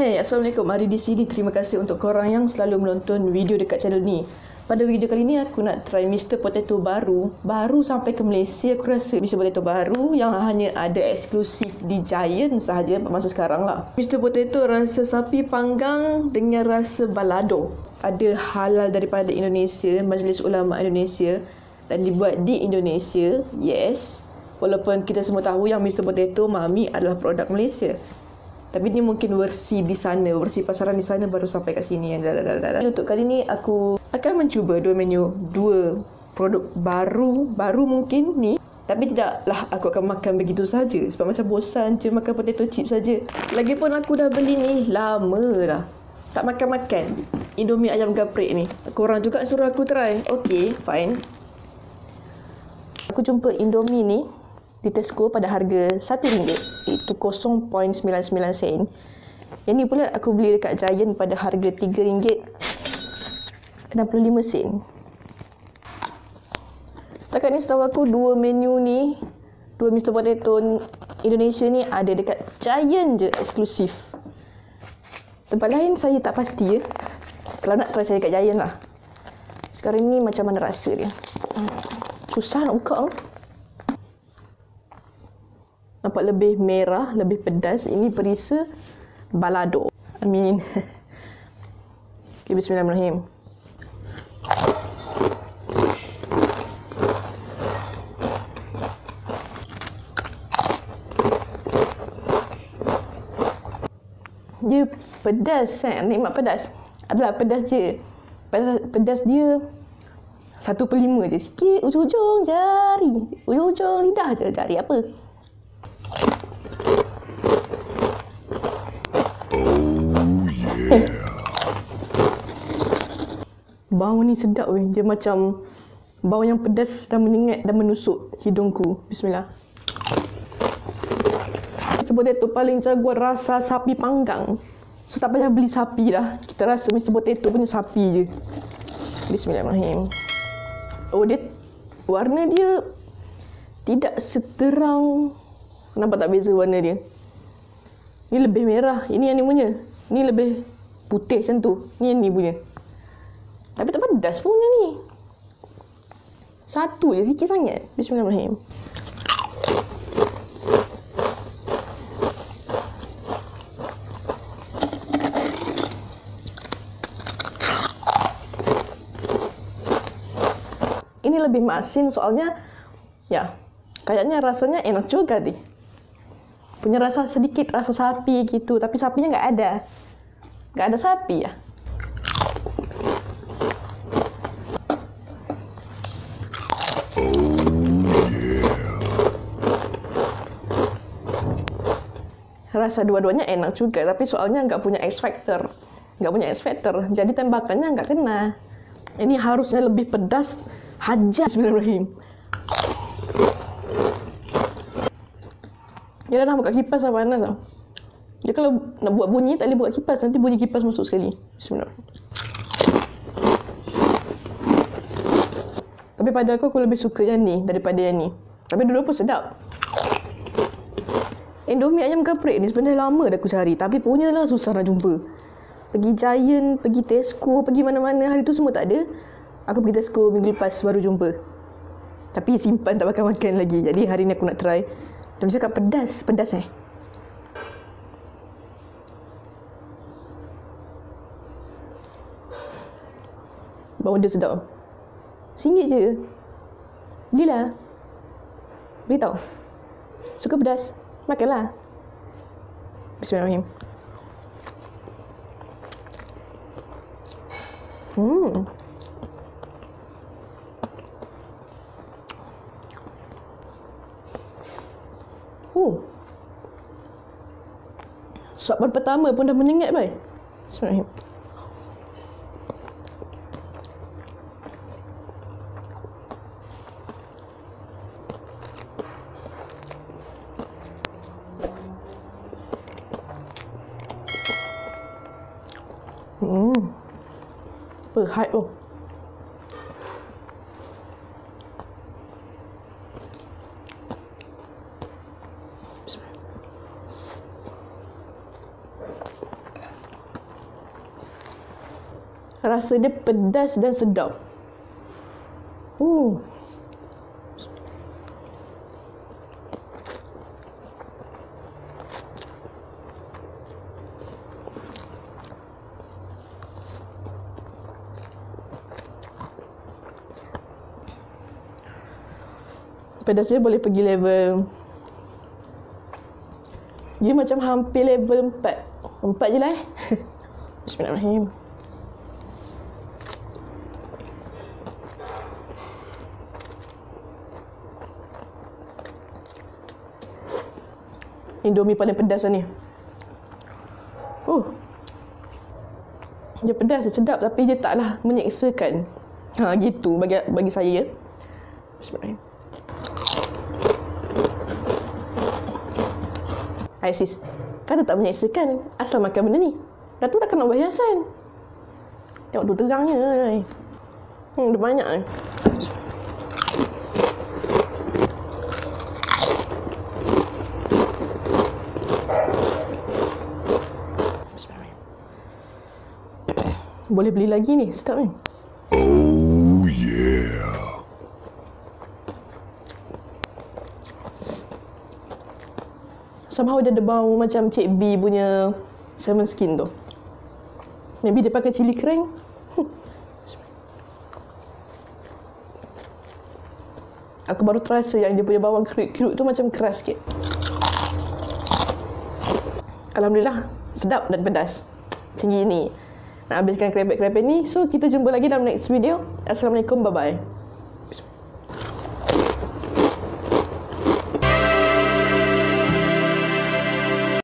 Hey, Assalamualaikum. Mari di sini. Terima kasih untuk korang yang selalu menonton video dekat channel ni. Pada video kali ni aku nak try Mr. Potato baru. Baru sampai ke Malaysia aku rasa. Mr. Potato baru yang hanya ada eksklusif di Giant sahaja masa sekarang lah. Mr. Potato rasa sapi panggang dengan rasa balado. Ada halal daripada Indonesia, Majlis Ulama Indonesia dan dibuat di Indonesia. Yes. Walaupun kita semua tahu yang Mr. Potato Mami adalah produk Malaysia. Tapi ni mungkin versi di sana, versi pasaran di sana baru sampai kat sini. Untuk kali ni aku akan mencuba dua menu, dua produk baru, baru mungkin ni. Tapi tidaklah aku akan makan begitu saja sebab macam bosan je makan potato chip saja. Lagipun aku dah beli ni lama dah. Tak makan-makan. Indomie ayam gaprek ni. Korang juga suruh aku try. Okay, fine. Aku jumpa Indomie ni di Tesco pada harga RM1 iaitu 0.99 sen. Yang ni pula aku beli dekat Giant pada harga RM3.65 sen. Setakat ni setahu aku dua menu ni dua Mr. Potato Indonesia ni ada dekat Giant je eksklusif. Tempat lain saya tak pasti ya. Kalau nak try saya dekat Giant lah. Sekarang ni macam mana rasa dia? Hmm. Susah nak buka lah. Nampak lebih merah, lebih pedas. Ini perisa balado. Amin. Okay, bismillahirrahmanirrahim. Dia pedas kan? Nikmat pedas. Adalah pedas je. Pedas, pedas dia satu per lima je. Sikit ujung-ujung jari. Ujung-ujung lidah je jari apa. Bau ni sedap weh. Dia macam bau yang pedas dan menyengat dan menusuk hidungku. Bismillah. Mr. Potato paling jaguar rasa sapi panggang. So tak payah beli sapi dah. Kita rasa Mr. Potato punya sapi je. Bismillahirrahmanirrahim. Oh dia warna dia tidak seterang nampak tak beza warna dia. Ni lebih merah. Ini yang ni punya. Ni lebih putih macam tu. Ni yang ni punya. Tapi tak pedas punya ni. Satu je sikit sangat. Bismillahirrahmanirrahim. Ini lebih masin soalnya ya kayaknya rasanya enak juga deh. Punya rasa sedikit rasa sapi gitu, tapi sapinya nggak ada. Nggak ada sapi ya. Rasa dua-duanya enak juga tapi soalnya nggak punya X factor nggak punya X factor jadi tembakannya nggak kena ini harusnya lebih pedas hajar Bismillahirrahmanirrahim Ya dah buka kipas apa panas tau. Dia kalau nak buat bunyi tak boleh buka kipas nanti bunyi kipas masuk sekali. Bismillah. Tapi pada aku aku lebih suka yang ni daripada yang ni. Tapi dua pun sedap. Indomie ayam geprek ni sebenarnya lama dah aku cari tapi punyalah susah nak jumpa. Pergi Giant, pergi Tesco, pergi mana-mana hari tu semua tak ada. Aku pergi Tesco minggu lepas baru jumpa. Tapi simpan tak makan-makan lagi. Jadi hari ni aku nak try. Dia cakap pedas, pedas eh. Bau dia sedap. Singgit je. Belilah. Beli tau. Suka pedas. Makanlah. Bismillahirrahmanirrahim. Hmm. Oh. Suapan pertama pun dah menyengat, bai. Bismillahirrahmanirrahim. Bự hại oh. Rasa dia pedas dan sedap. Uh. Pedas dia boleh pergi level Dia macam hampir level 4 4 je lah eh. Bismillahirrahmanirrahim. Indomie paling pedas lah ni. Uh Dia pedas, dia sedap tapi dia taklah menyeksakan Ha gitu bagi bagi saya ya. Bismillahirrahmanirrahim Hai sis, kata tak menyaksikan asal makan benda ni. Dah tu tak kena hiasan. Tengok tu terangnya. Hmm, ada banyak ni. Boleh beli lagi ni, sedap ni. Somehow dia ada bau macam Cik B punya salmon skin tu. Maybe dia pakai cili kering. Aku baru terasa yang dia punya bawang kriuk-kriuk tu macam keras sikit. Alhamdulillah, sedap dan pedas. Macam ni. Nak habiskan krepek-krepek ni. So, kita jumpa lagi dalam next video. Assalamualaikum, bye-bye.